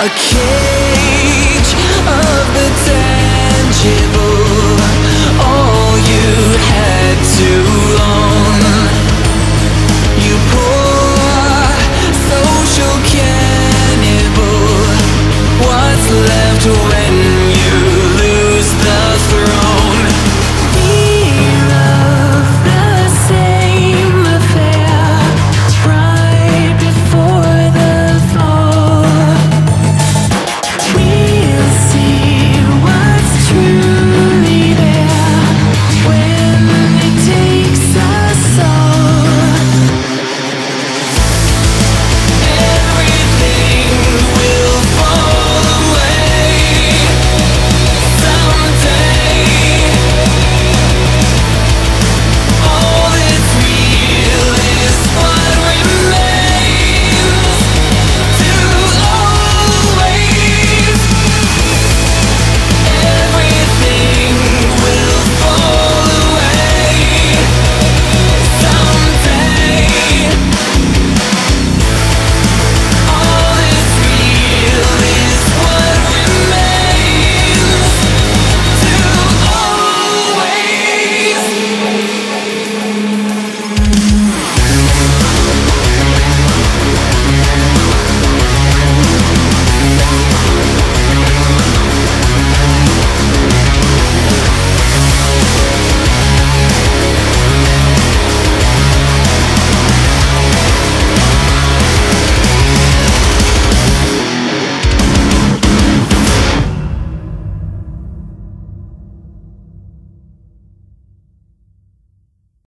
A cage of the tangible.